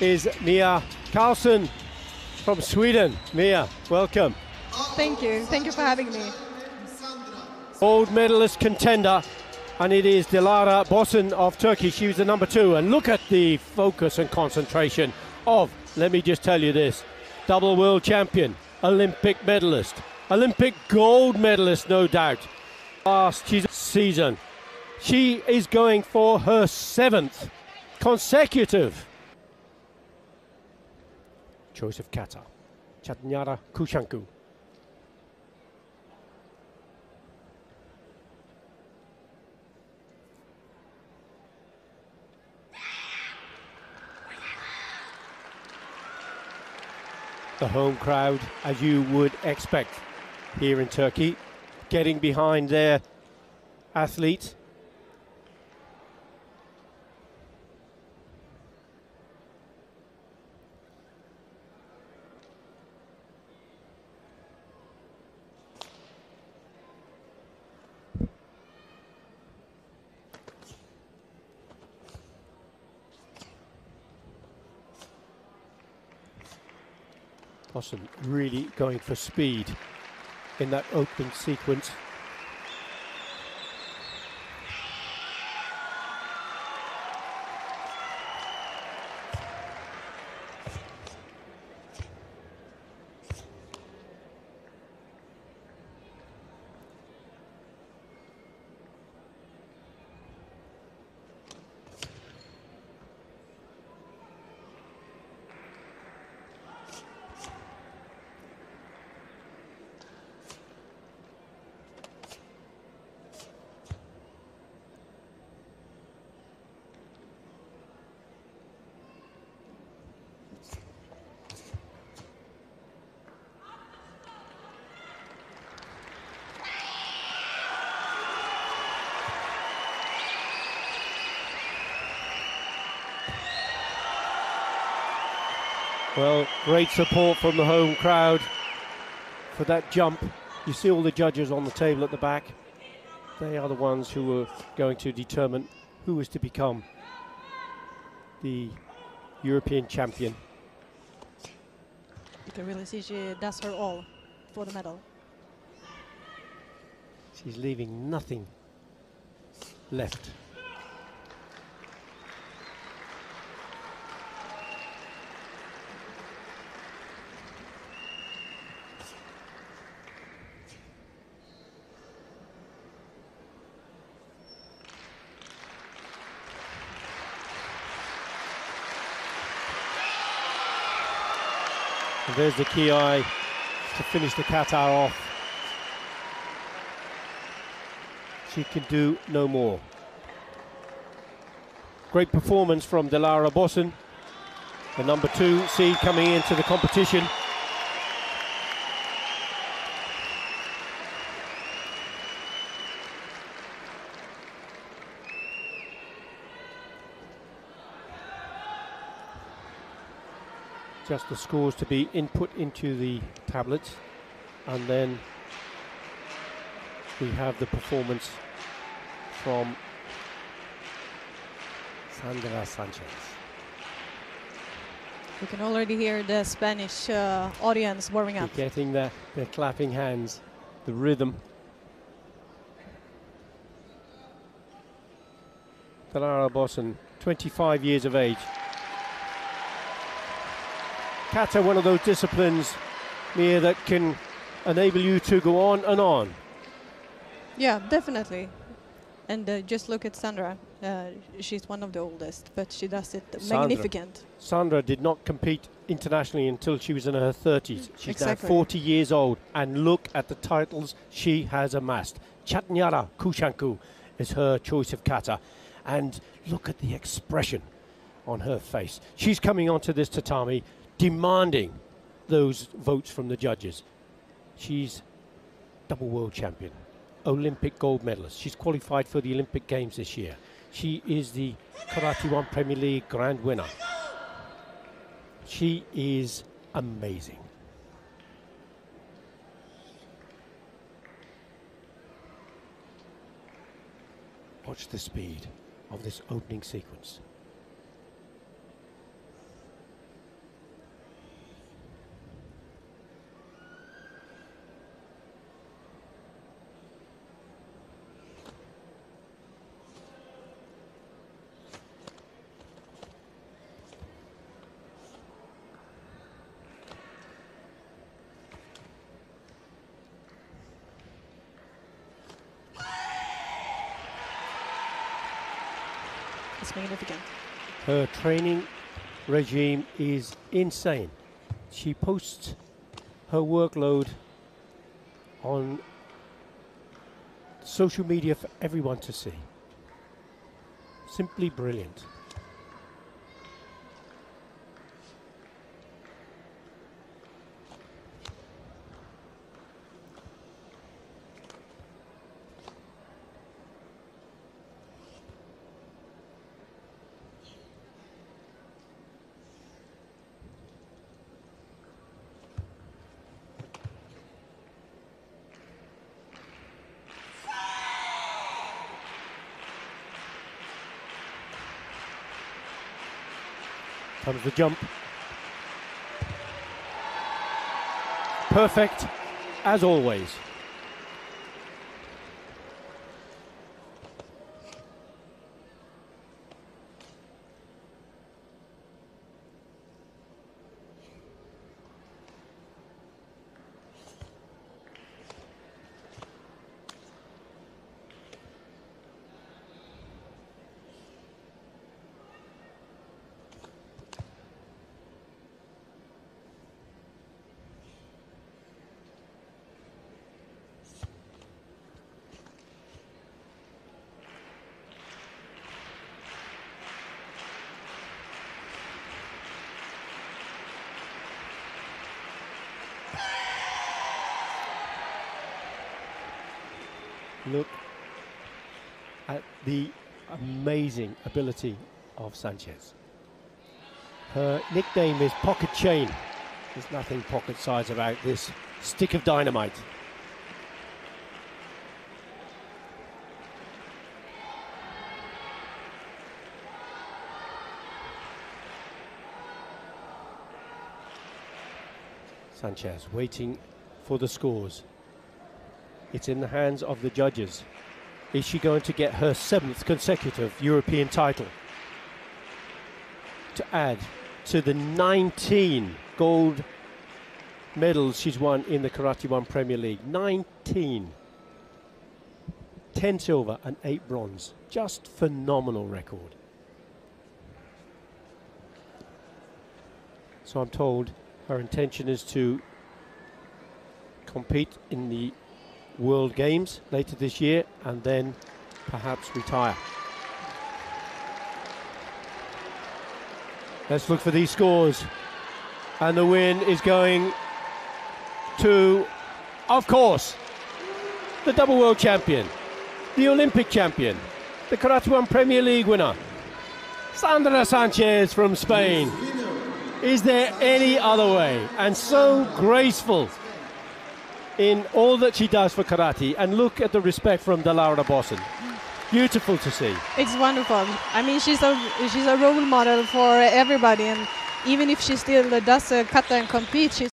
is Mia Karlsson from Sweden. Mia, welcome. Thank you. Thank you for having me. Gold medalist contender, and it is Dilara Bozan of Turkey. She was the number two. And look at the focus and concentration of, let me just tell you this, double world champion, Olympic medalist, Olympic gold medalist, no doubt. Last season, she is going for her seventh consecutive of kata. Chatanyara Kushanku. The home crowd, as you would expect here in Turkey, getting behind their athlete Bozan really going for speed in that opening sequence. Well, great support from the home crowd for that jump. You see all the judges on the table at the back. They are the ones who are going to determine who is to become the European champion. You can really see she does her all for the medal. She's leaving nothing left. And there's the Kiai to finish the kata off. She can do no more. Great performance from Dilara Bozan, the number two seed coming into the competition. Just the scores to be input into the tablets and then we have the performance from Sandra Sanchez. We can already hear the Spanish uh, audience warming up. You're getting the, the clapping hands, the rhythm. Dilara Bozan, 25 years of age. Kata, one of those disciplines, Mia, that can enable you to go on and on. Yeah, definitely. And uh, just look at Sandra. Uh, she's one of the oldest, but she does it Sandra. magnificent. Sandra did not compete internationally until she was in her 30s. She's exactly. now 40 years old, and look at the titles she has amassed. Chatanyara Kushanku is her choice of kata, and look at the expression on her face. She's coming onto this tatami demanding those votes from the judges. She's double world champion, Olympic gold medalist. She's qualified for the Olympic Games this year. She is the Karate One Premier League grand winner. She is amazing. Watch the speed of this opening sequence. Is magnificent. Her training regime is insane. She posts her workload on social media for everyone to see. Simply brilliant. Comes the jump. Perfect, as always. Look at the amazing ability of Sanchez. Her nickname is Pocket Chain. There's nothing pocket size about this stick of dynamite. Sanchez waiting for the scores. It's in the hands of the judges. Is she going to get her seventh consecutive European title? To add to the 19 gold medals she's won in the Karate One Premier League. 19. 10 silver and 8 bronze. Just phenomenal record. So I'm told her intention is to compete in the World Games later this year and then perhaps retire. Let's look for these scores. And the win is going to, of course, the double world champion, the Olympic champion, the Karate One Premier League winner, Sandra Sanchez from Spain. Is there any other way? And so graceful in all that she does for karate. And look at the respect from Dilara Bozan. Beautiful to see. It's wonderful. I mean, she's a she's a role model for everybody, and even if she still does uh, kata and compete, she's